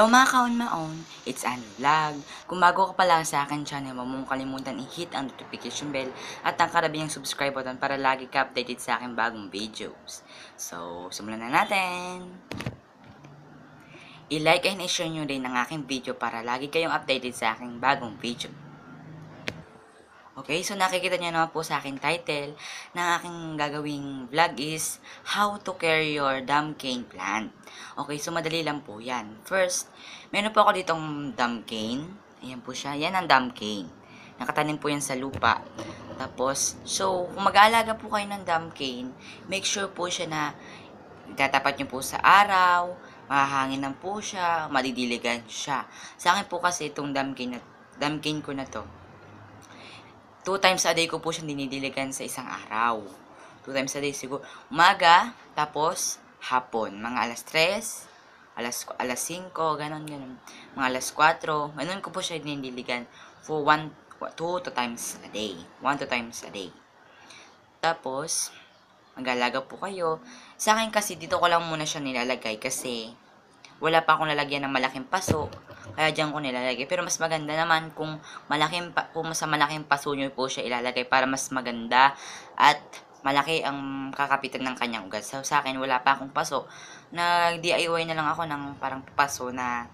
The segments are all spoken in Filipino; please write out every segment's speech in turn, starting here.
Hello mga kaon-maon, it's Annie Vlog. Kung bago ka pa lang sa akin channel, huwag mong kalimutan i-hit ang notification bell at ang karabihang subscribe button para lagi ka updated sa aking bagong videos. So, simulan na natin! I-like and i-share nyo din ang aking video para lagi kayong updated sa aking bagong video. Okay, so nakikita niyo naman po sa aking title na aking gagawing vlog is How to Care Your Cane Plant. Okay, so madali lang po yan. First, meron po ako ditong dam cane. Ayan po siya. Yan ang dam cane. Nakatanim po yan sa lupa. Tapos, so, kung mag-aalaga po kayo ng dam cane, make sure po siya na itatapat niyo po sa araw, mahahanginan po siya, madidiligan siya. Sa akin po kasi itong dam cane, na, dam cane ko na to, two times a day ko po siyang dinidiligan sa isang araw. Two times a day siguro. Umaga, tapos hapon. Mga alas 3, alas, alas 5, ganon, ganon. Mga alas 4, ganon ko po siya dinidiligan for one, two to times a day. One to times a day. Tapos, mag-alaga po kayo. Sa akin kasi, dito ko lang muna siya nilalagay kasi wala pa akong lalagyan ng malaking paso. Kaya diyan ko nilalagay. Pero mas maganda naman kung malaking kung sa malaking paso nyo po siya ilalagay para mas maganda at malaki ang kakapitan ng kanyang ugat. So, sa akin, wala pa akong paso. Nag-DIY na lang ako ng parang paso na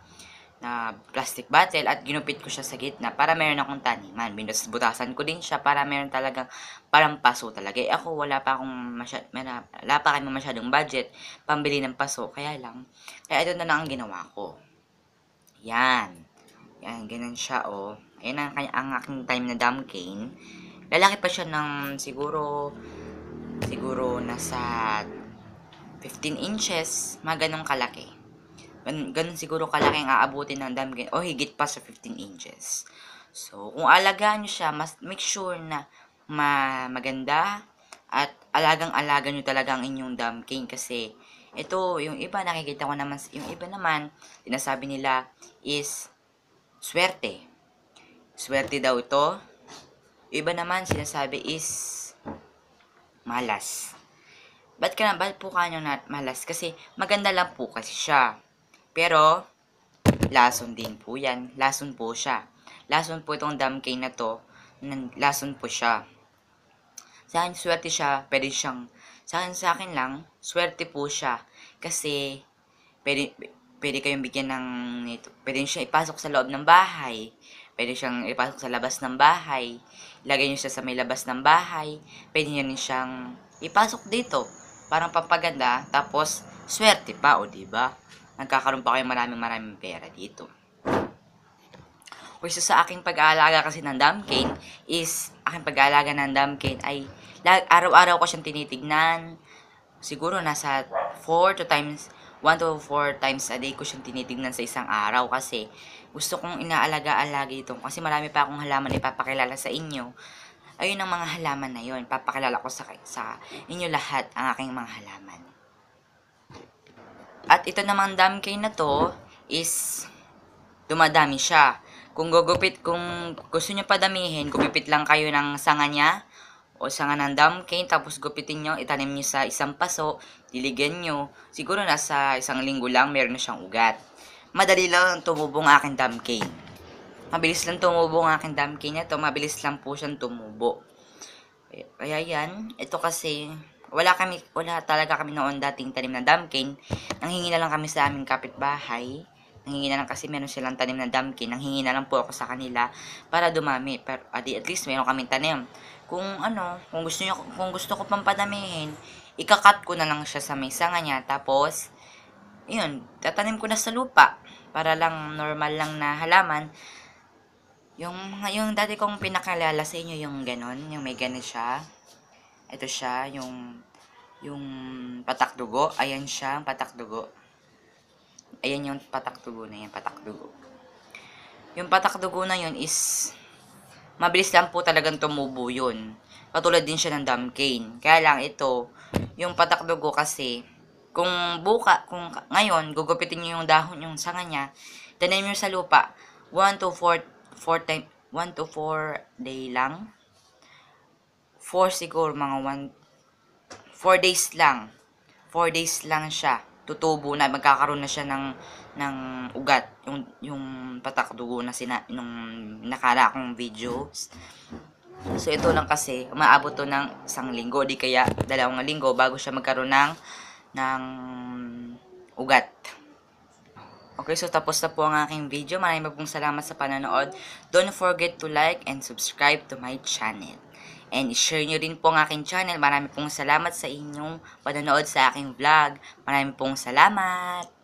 na plastic bottle at ginupit ko siya sa gitna para meron akong taniman. Binus butasan ko din siya para meron talagang parang paso talaga. Eh ako wala pa akong masyad, wala pa kami masyadong budget pambili ng paso. Kaya lang, kaya ito na lang ang ginawa ko. Yan. Yan, ganun siya oh. Ayan ang, ang aking time na dam cane. Lalaki pa siya ng siguro siguro nasa 15 inches, mga ganong kalaki. Ganun, ganun siguro kalaki ang aabutin ng dam cane o higit pa sa 15 inches. So, kung alagaan nyo siya, mas make sure na ma maganda at alagang-alaga nyo talaga ang inyong cane kasi ito, yung iba nakikita ko naman, yung iba naman, sinasabi nila is swerte. Swerte daw ito. Yung iba naman sinasabi is malas. Ba't ka na, ba't po kanyo na malas? Kasi maganda lang po kasi siya. Pero, lason din po yan. Lason po siya. Lason po itong dam cane na to. Lason po siya. Sa akin, swerte siya. Pwede siyang, sa akin, sa akin lang, swerte po siya. Kasi, pwede, pwede kayong bigyan ng, ito, pwede siya ipasok sa loob ng bahay. Pwede siyang ipasok sa labas ng bahay. Ilagay niyo siya sa may labas ng bahay. Pwede niyo rin siyang ipasok dito. Parang pampaganda. Tapos, swerte pa, o diba? Nagkakaroon pa kayo maraming maraming pera dito. Kasi sa aking pag-aalaga kasi ng dam cane is, aking pag-aalaga ng dam cane ay araw-araw ko siyang tinitignan. Siguro nasa 4 to times, 1 to 4 times a day ko siyang tinitignan sa isang araw kasi gusto kong inaalaga-alaga ito kasi marami pa akong halaman ipapakilala sa inyo. Ayun ang mga halaman na yon Papakilala ko sa, sa inyo lahat ang aking mga halaman. At ito namang dam cane na to is dumadami siya. Kung gugupit, kung gusto nyo padamihin, gupipit lang kayo ng sanga niya o sanga ng dam cane, tapos gupitin nyo, itanim nyo sa isang paso, diligyan nyo. Siguro nasa isang linggo lang, meron na siyang ugat. Madali lang tumubo ang aking dam cane. Mabilis lang tumubo ang aking dam cane ito, mabilis lang po siyang tumubo. Kaya yan, ito kasi, wala kami, wala talaga kami noon dating tanim na dam cane. Nanghingi na lang kami sa aming kapitbahay Nanghingi na lang kasi meron silang tanim na damkin. Nanghingi na lang po ako sa kanila para dumami. Pero at least meron kaming tanim. Kung ano, kung gusto niyo kung gusto ko pang padamihin, ikakat ko na lang siya sa may sanga niya. Tapos, yun, tatanim ko na sa lupa. Para lang normal lang na halaman. Yung, yung dati kong pinakalala sa inyo, yung ganon, yung may ganon siya. Ito siya, yung, yung patak dugo. Ayan siya, patak dugo. Ayan yung patak dugo na yan, patak dugo. Yung patak dugo na yun is, mabilis lang po talagang tumubo yun. Katulad din siya ng dam cane. Kaya lang ito, yung patak dugo kasi, kung buka, kung ngayon, gugupitin nyo yung dahon, yung sanga niya, tanim nyo sa lupa, 1 to 4, 4 time, 1 to 4 day lang. 4 siguro, mga 1, 4 days lang. 4 days lang siya tutubo na, magkakaroon na siya ng, ng ugat, yung, yung patak dugo na sina, nung nakala kong videos. So, ito lang kasi, umaabot to ng isang linggo, di kaya dalawang linggo bago siya magkaroon ng, ng ugat. Okay, so tapos na po ang aking video. Maraming pong salamat sa panonood. Don't forget to like and subscribe to my channel. And share nyo rin po ang aking channel. Maraming pong salamat sa inyong panonood sa aking vlog. Maraming pong salamat.